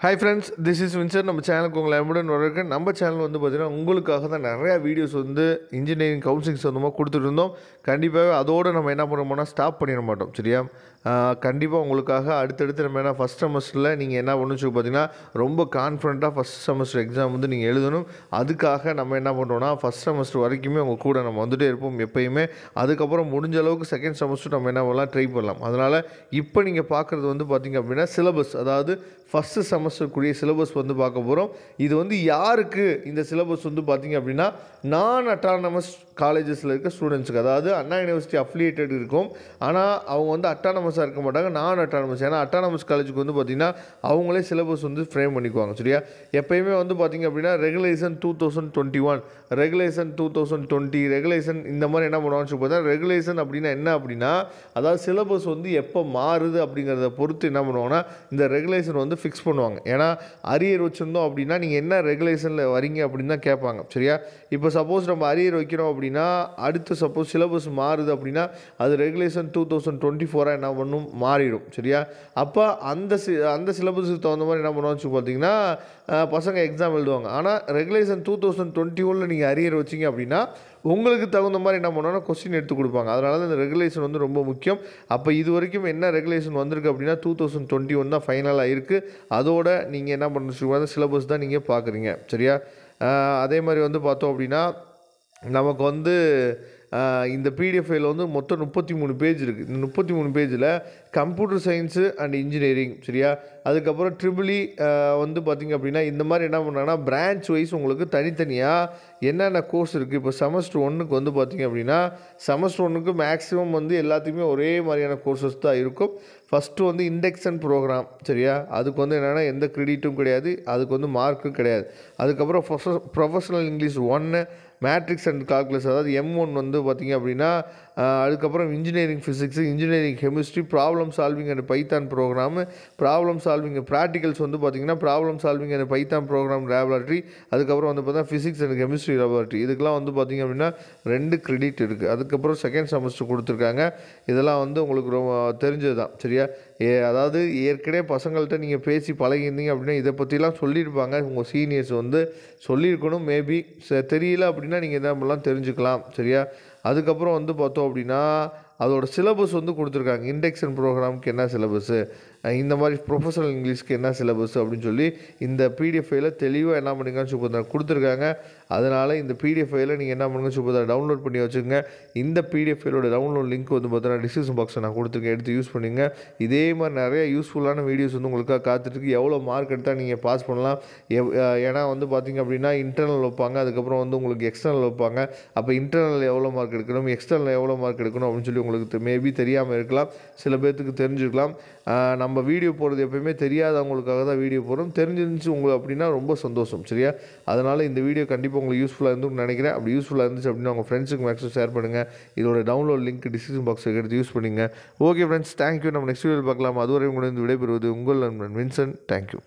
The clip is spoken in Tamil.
Hi friends this is Windsor நம்ம சேனலுக்கு உங்களை எம்புடன் வரக்கு நம்ம சேனல் வந்து பார்த்திங்கன்னா உங்களுக்காக தான் நிறையா வீடியோஸ் வந்து இன்ஜினியரிங் கவுன்சிலிங் சொந்தமாக கொடுத்துட்டு இருந்தோம். கண்டிப்பாகவே அதோடு நம்ம என்ன பண்ணுறோம்னா ஸ்டாப் பண்ணிட மாட்டோம் சரியா? கண்டிப்பாக உங்களுக்காக அடுத்தடுத்து நம்ம என்ன ஃபஸ்ட் செமஸ்டரில் நீங்கள் என்ன பண்ணுச்சு பார்த்தீங்கன்னா ரொம்ப கான்ஃபிடண்ட்டாக ஃபஸ்ட் செமஸ்டர் எக்ஸாம் வந்து நீங்கள் எழுதணும். அதுக்காக நம்ம என்ன பண்ணுறோம்னா ஃபஸ்ட் செமஸ்டர் வரைக்குமே உங்கள் கூட நம்ம வந்துகிட்டே இருப்போம் எப்பயுமே. அதுக்கப்புறம் முடிஞ்ச அளவுக்கு செகண்ட் செமஸ்டர் நம்ம என்ன பண்ணலாம் ட்ரை பண்ணலாம். அதனால் இப்போ நீங்கள் பார்க்குறது வந்து பார்த்திங்க அப்படின்னா சிலபஸ் அதாவது ஃபஸ்ட்டு செமஸ்டருக்குரிய சிலபஸ் வந்து பார்க்க போகிறோம் இது வந்து யாருக்கு இந்த சிலபஸ் வந்து பார்த்திங்க அப்படின்னா நான் அட்டானமஸ் காலேஜஸில் இருக்க ஸ்டூடெண்ட்ஸுக்கு அதாவது அண்ணா யூனிவர்சிட்டி அஃபிலியேட்டட் இருக்கும். ஆனால் அவங்க வந்து அட்டானமஸ் அட்டானமஸாக இருக்க மாட்டாங்க. நான் அட்டானமஸ் ஏன்னா அட்டானமஸ் காலேஜுக்கு வந்து பார்த்திங்கன்னா அவங்களே சிலபஸ் வந்து ஃப்ரேம் பண்ணிக்குவாங்க சரியா? எப்பயுமே வந்து பார்த்திங்க அப்படின்னா regulation two thousand twenty one regulation two thousand twenty regulation இந்த மாதிரி என்ன பண்ணுவாங்கன்னு பார்த்தா ரெகுலேஷன் அப்படின்னா என்ன அப்படின்னா அதாவது சிலபஸ் வந்து எப்போ மாறுது அப்படிங்கிறத பொறுத்து என்ன பண்ணுவாங்கன்னா இந்த ரெகுலேஷன் வந்து ஃபிக்ஸ் பண்ணுவாங்க. ஏன்னா அரியர் வச்சுருந்தோம் அப்படின்னா நீங்கள் என்ன ரெகுலேஷனில் வரீங்க அப்படின்னு தான் கேட்பாங்க சரியா? இப்போ சப்போஸ் நம்ம அரியர் வைக்கிறோம் அப்படின்னா அடுத்து சப்போஸ் சிலபஸ் மாறுது அப்படின்னா அது ரெகுலேஷன் டூ தௌசண்ட் டுவெண்ட்டி ஃபோராக என்ன ஒன்றும் மாறிடும் சரியா? அப்போ அந்த சி அந்த சிலபஸுக்கு தகுந்த மாதிரி என்ன பண்ணுவாச்சு பார்த்தீங்கன்னா பசங்க எக்ஸாம் எழுதுவாங்க. ஆனால் ரெகுலேஷன் டூ தௌசண்ட் டுவெண்ட்டி ஒனில் நீங்கள் அரியர் வச்சிங்க அப்படின்னா உங்களுக்கு தகுந்த மாதிரி என்ன பண்ணுவாங்கன்னா கொஸ்டின் எடுத்து கொடுப்பாங்க. அதனால தான் இந்த ரெகுலேஷன் வந்து ரொம்ப முக்கியம். அப்போ இது வரைக்கும் என்ன ரெகுலேஷன் வந்திருக்கு அப்படின்னா டூ தௌசண்ட் டுவெண்ட்டி ஒன் தான் ஃபைனலாக இருக்குது அதோட நீங்கள் என்ன பண்ணுறது சிலபஸ் தான் நீங்கள் பார்க்குறீங்க சரியா? அதே மாதிரி வந்து பார்த்தோம் அப்படின்னா நமக்கு வந்து இந்த பிடிஎஃப் ஃபைல் வந்து மொத்தம் முப்பத்தி மூணு பேஜ் இருக்குது இந்த முப்பத்தி மூணு பேஜில் கம்ப்யூட்டர் சயின்ஸு அண்ட் இன்ஜினியரிங் சரியா? அதுக்கப்புறம் ட்ரிபிளி e, வந்து பார்த்திங்க அப்படின்னா இந்த மாதிரி என்ன பண்ணாங்கன்னா பிரான்ச் வைஸ் உங்களுக்கு தனித்தனியாக என்னென்ன கோர்ஸ் இருக்குது இப்போ செமஸ்டர் ஒன்றுக்கு வந்து பார்த்திங்க அப்படின்னா செமஸ்டர் ஒன்றுக்கு மேக்ஸிமம் வந்து எல்லாத்தையுமே ஒரே மாதிரியான கோர்சஸ் தான் இருக்கும். ஃபஸ்ட்டு வந்து இண்டெக்ஷன் ப்ரோக்ராம் சரியா? அதுக்கு வந்து என்னென்னா எந்த கிரெடிட்டும் கிடையாது. அதுக்கு வந்து மார்க்கும் கிடையாது. அதுக்கப்புறம் ப்ரொஃபஷனல் இங்கிலீஷ் ஒன்று மேட்ரிக்ஸ் அண்ட் கால்குலஸ் அதாவது எம் ஒன் வந்து பார்த்திங்க அப்படின்னா அதுக்கப்புறம் engineering physics engineering chemistry problem solving and Python program problem solving practicals வந்து பார்த்திங்கன்னா problem solving and Python program laboratory அதுக்கப்புறம் வந்து பார்த்தா ஃபிசிக்ஸ் அண்ட் கெமிஸ்ட்ரி லேபரட்டரி இதுக்கெல்லாம் வந்து பார்த்திங்க அப்படின்னா ரெண்டு கிரெடிட் இருக்குது அதுக்கப்புறம் செகண்ட் செமஸ்டர் கொடுத்துருக்காங்க. இதெல்லாம் வந்து உங்களுக்கு ரொம்ப தெரிஞ்சது தான் சரியா? ஏ அதாவது ஏற்கனவே பசங்கள்கிட்ட நீங்கள் பேசி பழகியிருந்தீங்க அப்படின்னா இதை பற்றிலாம் சொல்லியிருப்பாங்க. உங்கள் சீனியர்ஸ் வந்து சொல்லியிருக்கணும். மேபி தெரியல அப்படின்னா நீங்கள் என்ன பண்ணலாம் தெரிஞ்சுக்கலாம் சரியா? அதுக்கப்புறம் வந்து பார்த்தோம் அப்படின்னா அதோடய சிலபஸ் வந்து கொடுத்துருக்காங்க. இண்டெக்ஷன் ப்ரோக்ராமுக்கு என்ன சிலபஸ்ஸு இந்த மாதிரி ப்ரொஃபஷனல் இங்கிலீஷ்க்கு என்ன சிலபஸ் அப்படின்னு சொல்லி இந்த பிடிஎஃப் ஃபைல தெளிவாக என்ன பண்ணுங்கன்னு சொல்லி கொடுத்துருக்காங்க. அதனால் இந்த பிடிஎஃப் ஃபைலை நீங்கள் என்ன பண்ணுங்க சொல்லி டவுன்லோட் பண்ணி வச்சுக்கோங்க. இந்த பிடிஎஃப் ஃபைலோட டவுன்லோட் லிங்க் வந்து பார்த்தீங்கன்னா டிஸ்கிரிப்ஷன் பாக்ஸில் நான் கொடுத்துருக்கேன். எடுத்து யூஸ் பண்ணுங்க இதே மாதிரி நிறைய யூஸ்ஃபுல்லான வீடியோஸ் வந்து உங்களுக்காக காத்துட்ருக்கு. எவ்வளோ மார்க் எடுத்தால் நீங்கள் பாஸ் பண்ணலாம்? எவ் ஏன்னா வந்து பார்த்தீங்க அப்படின்னா இன்டர்னல் வைப்பாங்க. அதுக்கப்புறம் வந்து உங்களுக்கு எக்ஸ்டர்னல் வைப்பாங்க. அப்போ இன்டர்னல் எவ்வளோ மார்க் எடுக்கணும்? எக்ஸ்டர்னல் எவ்வளோ மார்க் எடுக்கணும்? அப்படின்னு சொல்லி உங்களுக்கு மேபி தெரியாமல் இருக்கலாம். சில பேர்த்துக்கு தெரிஞ்சுக்கலாம் நம்ம நம்ம வீடியோ போடுறது எப்பயுமே தெரியாதவங்களுக்காக தான் வீடியோ போடுறோம். தெரிஞ்சிருந்துச்சு உங்களுக்கு அப்படின்னா ரொம்ப சந்தோஷம் சரியா? அதனால் இந்த வீடியோ கண்டிப்பாக உங்களுக்கு யூஸ்ஃபுல்லாக இருந்துன்னு நினைக்கிறேன். அப்படி யூஸ்ஃபுல்லாக இருந்துச்சு அப்படின்னா உங்கள் ஃப்ரெண்ட்ஸுக்கு மேக்ஸும் ஷேர் பண்ணுங்கள் இதோட டவுன்லோட் லிங்க் டிஸ்கிரிப்ஷன் பாக்ஸில் எடுத்து யூஸ் பண்ணுங்கள் ஓகே ஃப்ரெண்ட்ஸ் தேங்க்யூ நம்ம நெக்ஸ்ட் வீடியோ பார்க்கலாம். அதுவரை உங்களுக்கு விடைபெறுவது உங்கள் நண்பன் வின்சன் தேங்க்யூ